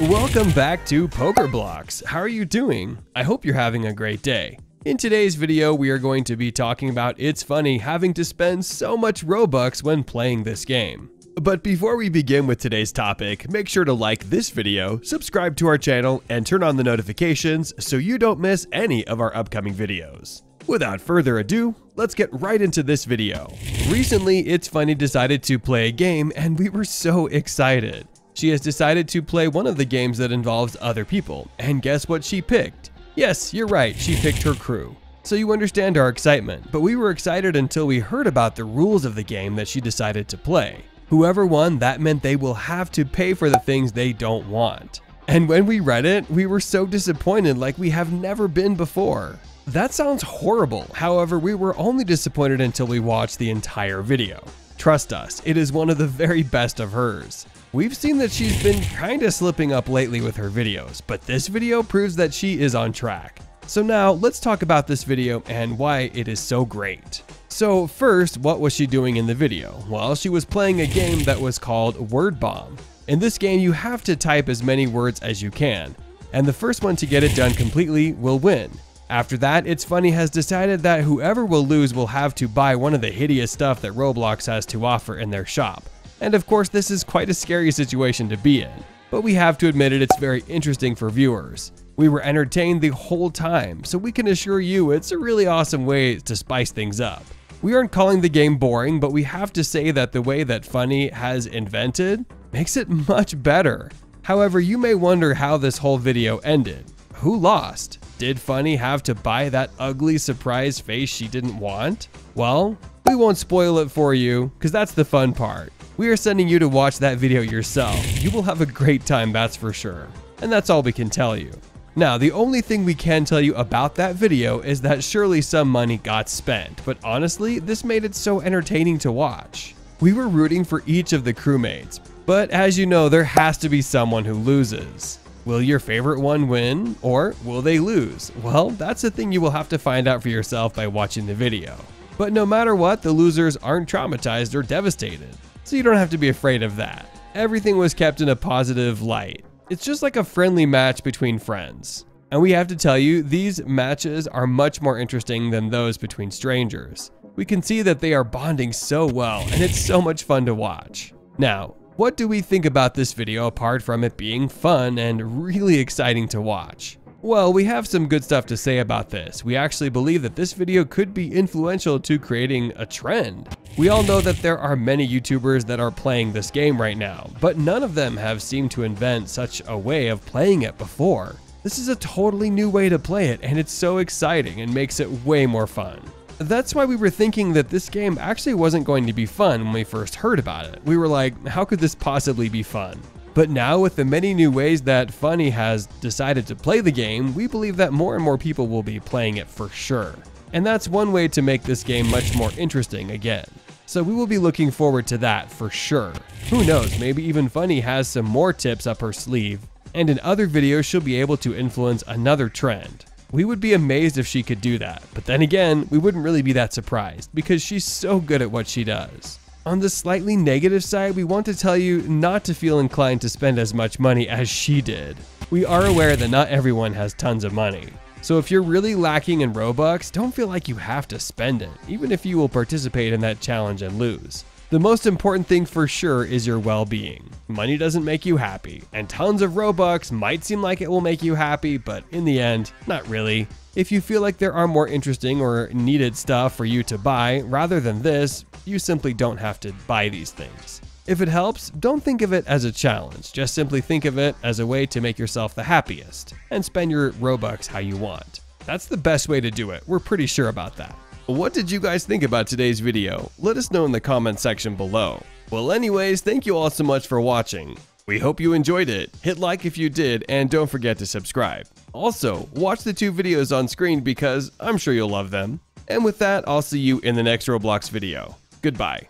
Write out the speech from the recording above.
Welcome back to Poker Blox. How are you doing? I hope you're having a great day. In today's video, we are going to be talking about ItsFunneh having to spend so much Robux when playing this game. But before we begin with today's topic, make sure to like this video, subscribe to our channel, and turn on the notifications so you don't miss any of our upcoming videos. Without further ado, let's get right into this video. Recently, ItsFunneh decided to play a game and we were so excited. She has decided to play one of the games that involves other people, and guess what she picked? Yes, you're right, she picked her Krew. So you understand our excitement, but we were excited until we heard about the rules of the game that she decided to play. Whoever won, that meant they will have to pay for the things they don't want. And when we read it, we were so disappointed like we have never been before. That sounds horrible, however, we were only disappointed until we watched the entire video. Trust us, it is one of the very best of hers. We've seen that she's been kinda slipping up lately with her videos, but this video proves that she is on track. So now let's talk about this video and why it is so great. So first, what was she doing in the video? Well, she was playing a game that was called Word Bomb. In this game, you have to type as many words as you can, and the first one to get it done completely will win. After that, ItsFunneh has decided that whoever will lose will have to buy one of the hideous stuff that Roblox has to offer in their shop. And of course, this is quite a scary situation to be in. But we have to admit it, it's very interesting for viewers. We were entertained the whole time, so we can assure you it's a really awesome way to spice things up. We aren't calling the game boring, but we have to say that the way that Funneh has invented makes it much better. However, you may wonder how this whole video ended. Who lost? Did Funneh have to buy that ugly surprise face she didn't want? Well, we won't spoil it for you, because that's the fun part. We are sending you to watch that video yourself. You will have a great time, that's for sure. And that's all we can tell you. Now, the only thing we can tell you about that video is that surely some money got spent, but honestly, this made it so entertaining to watch. We were rooting for each of the crewmates, but as you know, there has to be someone who loses. Will your favorite one win, or will they lose? Well, that's the thing you will have to find out for yourself by watching the video. But no matter what, the losers aren't traumatized or devastated so you don't have to be afraid of that. Everything was kept in a positive light. It's just like a friendly match between friends. And we have to tell you, these matches are much more interesting than those between strangers. We can see that they are bonding so well, and it's so much fun to watch. Now, what do we think about this video apart from it being fun and really exciting to watch? Well, we have some good stuff to say about this. We actually believe that this video could be influential to creating a trend. We all know that there are many YouTubers that are playing this game right now, but none of them have seemed to invent such a way of playing it before. This is a totally new way to play it, and it's so exciting and makes it way more fun. That's why we were thinking that this game actually wasn't going to be fun when we first heard about it. We were like, how could this possibly be fun? But now, with the many new ways that Funneh has decided to play the game, we believe that more and more people will be playing it for sure. And that's one way to make this game much more interesting again. So we will be looking forward to that for sure. Who knows, maybe even Funneh has some more tips up her sleeve, and in other videos she'll be able to influence another trend. We would be amazed if she could do that, but then again, we wouldn't really be that surprised because she's so good at what she does. On the slightly negative side, we want to tell you not to feel inclined to spend as much money as she did. We are aware that not everyone has tons of money. So if you're really lacking in Robux, don't feel like you have to spend it, even if you will participate in that challenge and lose. The most important thing for sure is your well-being. Money doesn't make you happy, and tons of Robux might seem like it will make you happy, but in the end, not really. If you feel like there are more interesting or needed stuff for you to buy rather than this, you simply don't have to buy these things. If it helps, don't think of it as a challenge, just simply think of it as a way to make yourself the happiest and spend your Robux how you want. That's the best way to do it, we're pretty sure about that. What did you guys think about today's video? Let us know in the comment section below. Well anyways, thank you all so much for watching. We hope you enjoyed it. Hit like if you did, and don't forget to subscribe. Also, watch the two videos on screen because I'm sure you'll love them. And with that, I'll see you in the next Roblox video. Goodbye.